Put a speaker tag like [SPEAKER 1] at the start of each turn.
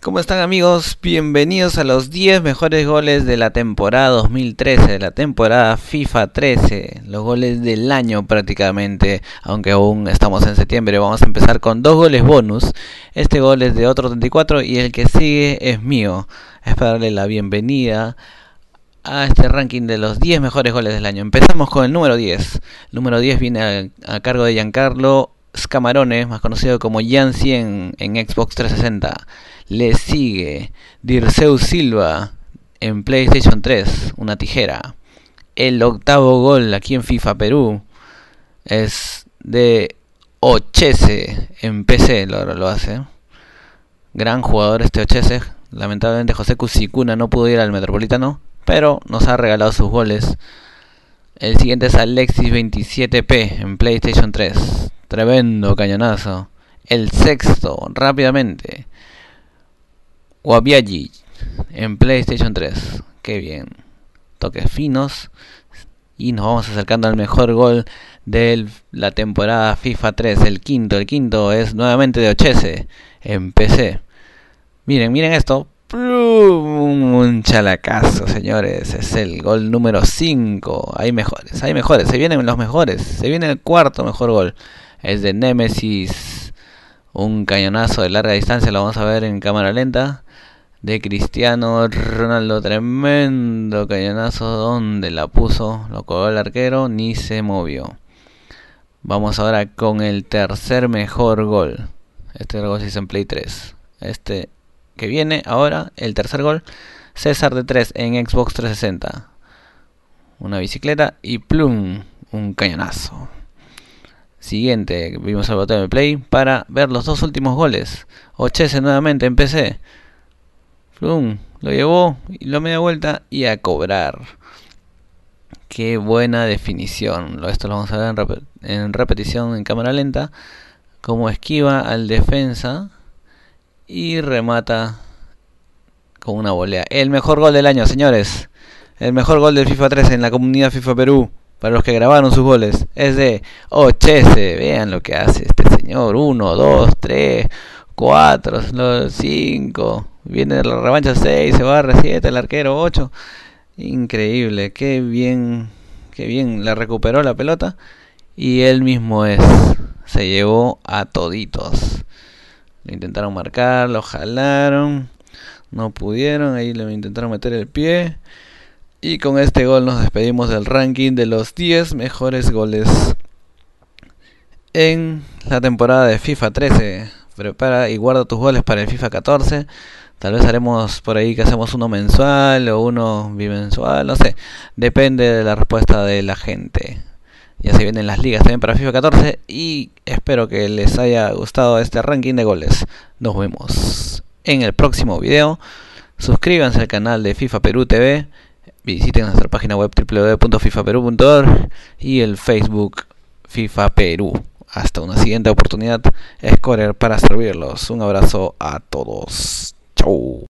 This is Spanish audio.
[SPEAKER 1] ¿Cómo están amigos? Bienvenidos a los 10 mejores goles de la temporada 2013, de la temporada FIFA 13, los goles del año prácticamente, aunque aún estamos en septiembre, vamos a empezar con dos goles bonus. Este gol es de otro 34 y el que sigue es mío. Es para darle la bienvenida a este ranking de los 10 mejores goles del año. Empezamos con el número 10. El número 10 viene a, a cargo de Giancarlo Scamarone, más conocido como Yancy en, en Xbox 360. Le sigue Dirceu Silva en PlayStation 3, una tijera. El octavo gol aquí en FIFA Perú es de Ochese en PC, lo, hace. Gran jugador este Ochese. Lamentablemente José Cusikuna no pudo ir al Metropolitano, pero nos ha regalado sus goles. El siguiente es Alexis 27P en PlayStation 3. Tremendo cañonazo. El sexto, rápidamente. Wabiaji en PlayStation 3. Qué bien. Toques finos. Y nos vamos acercando al mejor gol de la temporada FIFA 3. El quinto. El quinto es nuevamente de Ochese en PC. Miren, miren esto. Un chalacazo, señores. Es el gol número 5. Hay mejores, hay mejores. Se vienen los mejores. Se viene el cuarto mejor gol es de Nemesis, un cañonazo de larga distancia, lo vamos a ver en cámara lenta. De Cristiano Ronaldo, tremendo cañonazo, donde la puso, lo colgó el arquero, ni se movió. Vamos ahora con el tercer mejor gol. Este gol se hizo en Play 3. Este que viene ahora, el tercer gol, César de 3 en Xbox 360. Una bicicleta y plum, un cañonazo. Siguiente, vimos el botón de play para ver los dos últimos goles. Ochese nuevamente en PC. Flum, lo llevó y lo media vuelta y a cobrar. Qué buena definición. Esto lo vamos a ver en, repetición en cámara lenta. Como esquiva al defensa y remata con una volea. El mejor gol del año, señores. El mejor gol del FIFA 3 en la comunidad FIFA Perú para los que grabaron sus goles, es de Ochese. Vean lo que hace este señor. 1, 2, 3, 4, 5. Viene la revancha 6, se barra 7, el arquero 8. Increíble, qué bien, qué bien. La recuperó la pelota y él mismo es. Se llevó a toditos. Lo intentaron marcar, lo jalaron. No pudieron, ahí le intentaron meter el pie. Y con este gol nos despedimos del ranking de los 10 mejores goles en la temporada de FIFA 13. Prepara y guarda tus goles para el FIFA 14. Tal vez haremos por ahí que hacemos uno mensual o uno bimensual, no sé. Depende de la respuesta de la gente. Ya se vienen las ligas también para FIFA 14 y espero que les haya gustado este ranking de goles. Nos vemos en el próximo video. Suscríbanse al canal de FIFA Perú TV Visiten nuestra página web www.fifaperú.org y el Facebook FIFA Perú. Hasta una siguiente oportunidad, Scorer para servirlos. Un abrazo a todos. Chau.